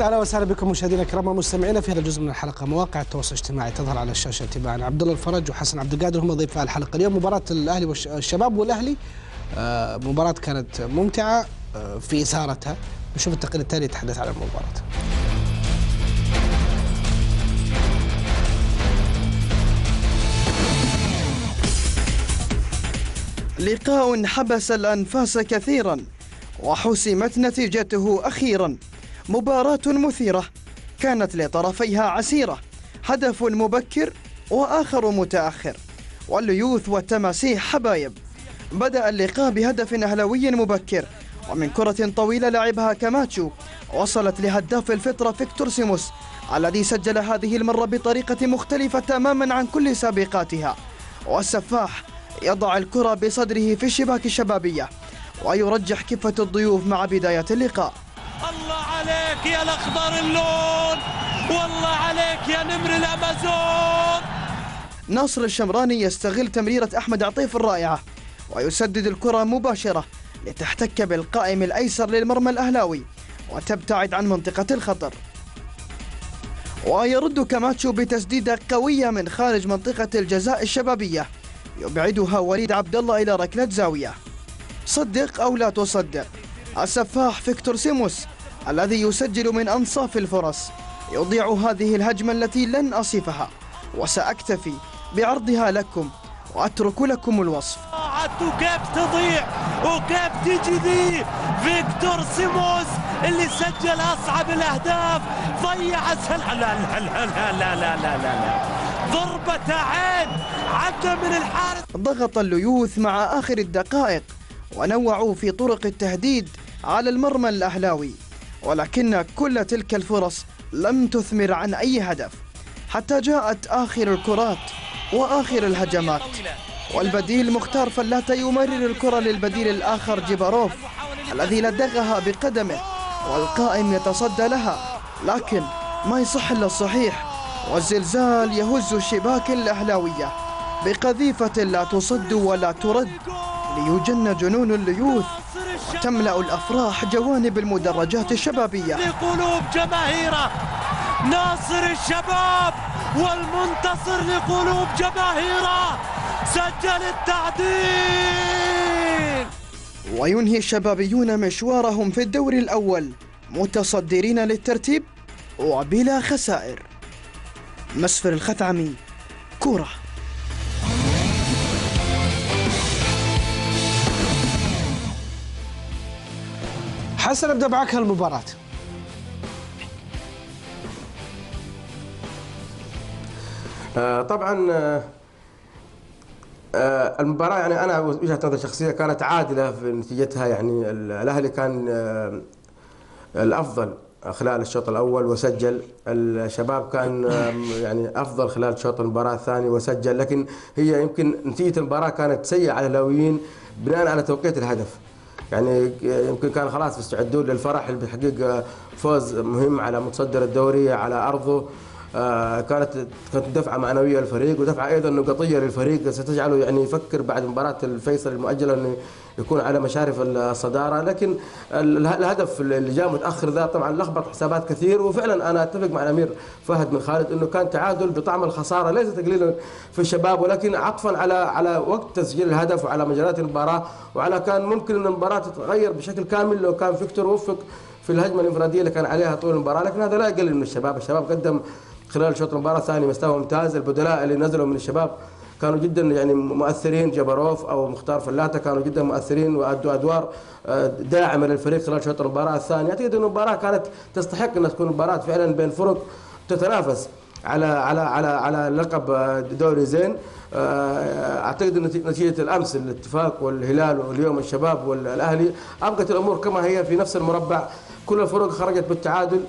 أهلا وسهلا بكم مشاهدينا الكرام ومستمعينا في هذا الجزء من الحلقة مواقع التواصل الاجتماعي تظهر على الشاشة تباعا عبد الله الفرج وحسن عبد القادر هم ضيفاء الحلقة. اليوم مباراة الأهلي والشباب والأهلي آه، مباراة كانت ممتعة آه، في إثارتها. نشوف التقرير التالي يتحدث عن المباراة. لقاء حبس الأنفاس كثيرا وحسمت نتيجته أخيرا. مباراة مثيرة. كانت لطرفيها عسيرة. هدف مبكر وآخر متأخر. والليوث والتماسيح حبايب. بدأ اللقاء بهدف أهلوي مبكر. ومن كرة طويلة لعبها كاماتشو. وصلت لهداف الفطرة فيكتور سيموس. الذي سجل هذه المرة بطريقة مختلفة تماما عن كل سابقاتها. والسفاح يضع الكرة بصدره في الشباك الشبابية. ويرجح كفة الضيوف مع بداية اللقاء. عليك يا الأخضر اللون. والله عليك يا نمر الأمازون. ناصر الشمراني يستغل تمريرة أحمد عطيف الرائعة ويسدد الكرة مباشرة لتحتك بالقائم الأيسر للمرمى الأهلاوي وتبتعد عن منطقة الخطر. ويرد كاماتشو بتسديدة قوية من خارج منطقة الجزاء الشبابية. يبعدها وليد عبد الله إلى ركلة زاوية. صدق أو لا تصدق. السفاح فيكتور سيموس الذي يسجل من أنصاف الفرص. يضيع هذه الهجمة التي لن أصفها. وسأكتفي بعرضها لكم وأترك لكم الوصف. وكيف تضيع؟ وكيف تجي ذي؟ فيكتور سيموس اللي سجل أصعب الأهداف ضيع اسهل لا لا لا لا لا لا لا, لا, لا. ضربة عين عدى من الحارس. ضغط الليوث مع آخر الدقائق ونوعوا في طرق التهديد على المرمى الأهلاوي. ولكن كل تلك الفرص لم تثمر عن أي هدف حتى جاءت آخر الكرات وآخر الهجمات. والبديل مختار فلاتة يمرر الكرة للبديل الآخر جيباروف الذي لدغها بقدمه والقائم يتصدى لها. لكن ما يصح إلا الصحيح والزلزال يهز الشباك الأهلاوية بقذيفة لا تصد ولا ترد ليجن جنون الليوث وتملأ الأفراح جوانب المدرجات الشبابية. لقلوب جماهيره. ناصر الشباب والمنتصر لقلوب جماهيره. سجل التعديل. وينهي الشبابيون مشوارهم في الدور الأول متصدرين للترتيب وبلا خسائر. مسفر الخثعمي كورة. حسن أبدأ معك هالمباراة. آه، طبعا آه، آه، المباراة يعني أنا وجهة نظر شخصية كانت عادلة في نتيجتها يعني ال- الأهلي كان الأفضل خلال الشوط الأول وسجل. الشباب كان يعني أفضل خلال شوط المباراة الثاني وسجل لكن هي يمكن نتيجة المباراة كانت سيئة على الهلاويين بناء على توقيت الهدف. يعني يمكن كان خلاص بيستعدون للفرح اللي بيحقق فوز مهم على متصدر الدوري على أرضه. آه، كانت كانت دفعة معنوية للفريق ودفعة أيضا نقطية للفريق. ستجعله يعني يفكر بعد مباراة الفيصل المؤجلة إنه يكون على مشارف الصدارة لكن ال- الهدف اللي جاء متأخر ذا طبعا لخبط حسابات كثير وفعلا أنا أتفق مع الأمير فهد بن خالد إنه كان تعادل بطعم الخسارة ليس تقليلا في الشباب ولكن عطفا على على وقت تسجيل الهدف وعلى مجريات المباراة وعلى كان ممكن إن المباراة تتغير بشكل كامل لو كان فيكتور وفق في الهجمة الإنفرادية اللي كان عليها طول المباراة لكن هذا لا يقلل من الشباب. الشباب قدم خلال شوط المباراة الثاني مستوى ممتاز البدلاء اللي نزلوا من الشباب كانوا جدا يعني مؤثرين جبروف أو مختار فلاته كانوا جدا مؤثرين وأدوا أدوار آه، داعمه للفريق خلال شوط المباراة الثاني أعتقد انه المباراة كانت تستحق انها تكون مباراة فعلا بين فرق تتنافس على على على على لقب آه، دوري زين. آه، أعتقد أن نتي- نتيجة الأمس الاتفاق والهلال واليوم الشباب والأهلي أبقت الأمور كما هي في نفس المربع. كل الفرق خرجت بالتعادل.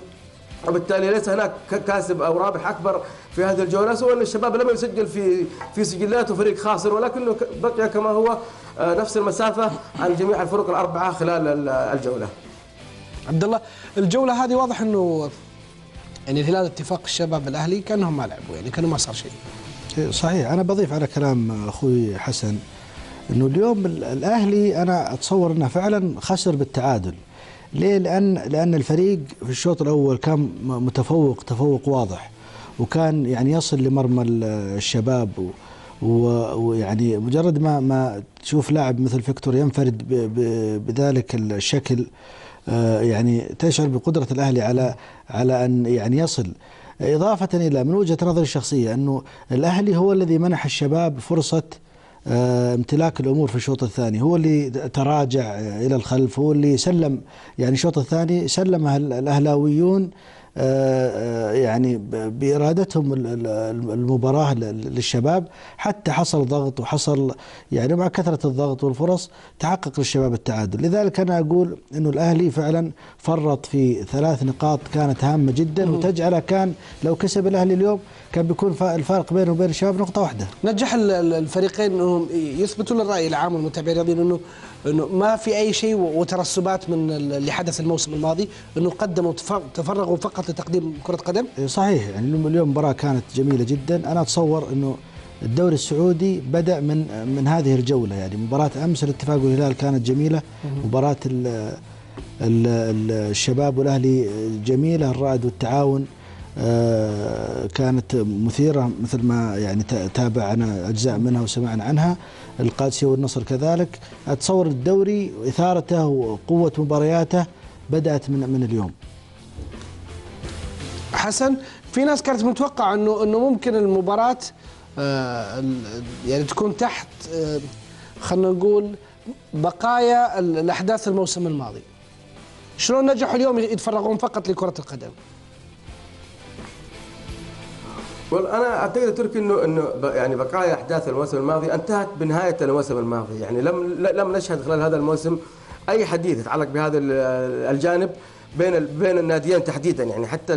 وبالتالي ليس هناك كاسب أو رابح أكبر في هذه الجولة سوى ان الشباب لم يسجل في في سجلاته فريق خاسر ولكنه بقي كما هو آه، نفس المسافة عن جميع الفرق الأربعة خلال ال- الجولة. عبد الله الجولة هذه واضح إنه يعني خلال اتفاق الشباب الأهلي كأنهم ما لعبوا يعني كانوا ما صار شيء. صحيح. أنا بضيف على كلام أخوي حسن إنه اليوم ال- الأهلي أنا أتصور إنه فعلا خسر بالتعادل. ليه؟ لأن لأن الفريق في الشوط الأول كان متفوق تفوق واضح وكان يعني يصل لمرمى ال- الشباب ويعني مجرد ما ما تشوف لاعب مثل فيكتور ينفرد بذلك الشكل آه، يعني تشعر بقدرة الأهلي على على أن يعني يصل إضافة إلى من وجهة نظري الشخصية أنه الأهلي هو الذي منح الشباب فرصة امتلاك الأمور في الشوط الثاني. هو اللي تراجع آه، إلى الخلف هو اللي سلم يعني الشوط الثاني سلمها ال- الأهلاويون آه، آه، يعني بإرادتهم ال- ال- المباراة لل- للشباب. حتى حصل ضغط وحصل يعني مع كثرة الضغط والفرص تحقق للشباب التعادل. لذلك أنا أقول إنه الأهلي فعلا فرط في ثلاث نقاط كانت هامة جدا وتجعله كان لو كسب الأهلي اليوم كان بيكون فا- الفارق بينه وبين الشباب نقطة واحدة. نجح ال- ال- الفريقين إنهم يثبتوا للرأي العام والمتابعين الرياضيين انه إنه ما في أي شيء وترسبات من ال- اللي حدث الموسم الماضي إنه قدموا تف- تفرغوا فقط لتقديم كرة قدم. صحيح يعني اليوم- مباراة كانت جميلة جدا. أنا أتصور أنه الدوري السعودي بدأ من من هذه الجولة يعني مباراة أمس الاتفاق والهلال كانت جميلة مباراة ال ال ال الشباب والأهلي جميلة الرائد والتعاون آه، كانت مثيرة مثل ما يعني تا- تابعنا أجزاء منها وسمعنا عنها القادسية والنصر كذلك. أتصور الدوري إثارته وقوة مبارياته بدأت من من اليوم. حسن في ناس كانت متوقعة انه إنه ممكن المباراة آه، يعني تكون تحت آه، خلينا نقول بقايا ال- الأحداث الموسم الماضي. شلون نجحوا اليوم يتفرغون فقط لكرة القدم؟ أنا أعتقد تركي انه إنه يعني بقايا أحداث الموسم الماضي انتهت بنهاية الموسم الماضي. يعني لم لم نشهد خلال هذا الموسم أي حديث يتعلق بهذا ال- الجانب. بين بين الناديين تحديدا. يعني حتى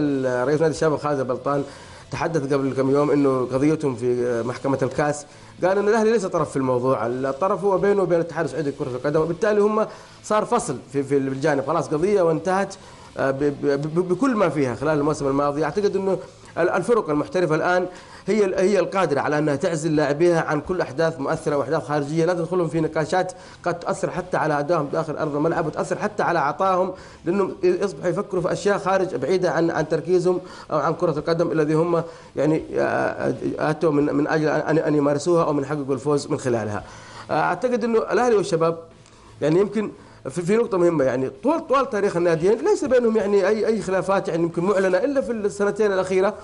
رئيس نادي الشباب خالد البلطان تحدث قبل كم يوم إنه قضيتهم في محكمة الكاس. قال انه الأهلي ليس طرف في الموضوع، الطرف هو بينه وبين الاتحاد السعودي لكرة القدم وبالتالي هم صار فصل في في الجانب. خلاص قضية وانتهت آه، بكل ما فيها خلال الموسم الماضي. أعتقد إنه الفرق المحترفة الآن هي هي القادرة على أنها تعزل لاعبيها عن كل أحداث مؤثرة وأحداث خارجية لا تدخلهم في نقاشات قد تؤثر حتى على أدائهم داخل أرض الملعب وتاثر حتى على عطائهم لأنهم يصبحوا يفكروا في أشياء خارج بعيدة عن عن تركيزهم أو عن كرة القدم الذي هم يعني آه، أتوا من من أجل ان ان يمارسوها أو من يحققوا الفوز من خلالها. آه، أعتقد إنه الأهلي والشباب يعني يمكن في في نقطة مهمة يعني طول طوال تاريخ الناديين ليس بينهم يعني أي أي خلافات يعني يمكن معلنة إلا في السنتين الأخيرة.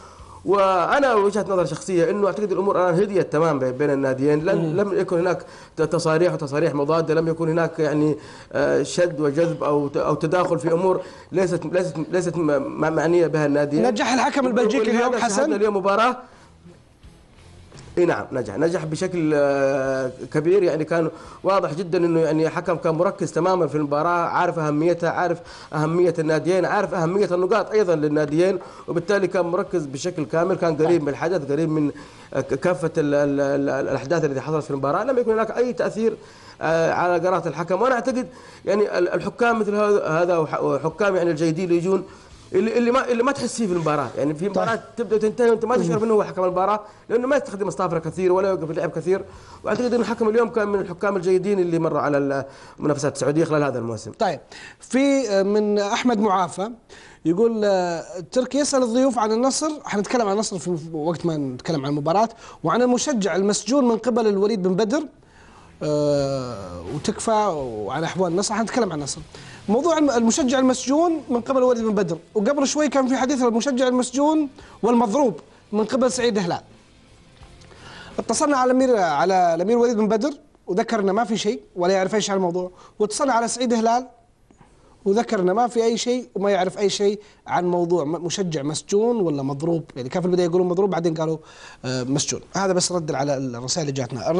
وأنا وجهة نظر شخصية إنه أعتقد الأمور الآن هديت تمام بين- الناديين. لم لم يكن هناك تصاريح وتصاريح مضادة لم يكن هناك يعني آه، شد وجذب أو أو تداخل في أمور ليست ليست ليست معنية بها الناديين. نجح الحكم البلجيكي اليوم حسن؟ اليوم مباراة. إي نعم نجح. نجح بشكل آه، كبير. يعني كان واضح جدا إنه يعني حكم كان مركز تماما في المباراة عارف أهميتها عارف أهمية الناديين عارف أهمية النقاط أيضا للناديين وبالتالي كان مركز بشكل كامل. كان قريب من الحدث قريب من آه، كافة ال- ال- ال- الأحداث التي حصلت في المباراة. لم يكن هناك أي تأثير آه، على قرارات الحكم. وأنا أعتقد يعني ال- الحكام مثل هذا هذا وح- وحكام يعني الجيدين اللي يجون اللي اللي ما اللي ما تحس فيه في المباراة. يعني في مباراة تبدأ وتنتهي وانت ما تشعر منه هو حكم المباراة لأنه ما يستخدم اصطافره كثير ولا يوقف اللعب كثير. وأعتقد ان الحكم اليوم كان من الحكام الجيدين اللي مروا على المنافسات السعودية خلال هذا الموسم. طيب. في آه، من أحمد معافى يقول آه، تركي يسأل الضيوف عن النصر. حنتكلم عن النصر في وقت ما نتكلم عن المباراة وعن المشجع المسجون من قبل الوليد بن بدر. وتكفى وعن أحوال النصر. حنتكلم عن النصر. موضوع الم- المشجع المسجون من قبل الوليد بن بدر. وقبل شوي كان في حديث المشجع المسجون والمضروب من قبل سعيد هلال اتصلنا على الامير على الأمير وليد بن بدر وذكر انه ما في شيء ولا يعرف إيش عن الموضوع. واتصلنا على سعيد هلال وذكر انه ما في أي شيء وما يعرف أي شيء عن موضوع مشجع مسجون ولا مضروب. يعني كان في البداية يقولون مضروب بعدين قالوا آه، مسجون. هذا بس رد على الرسائل اللي جاتنا.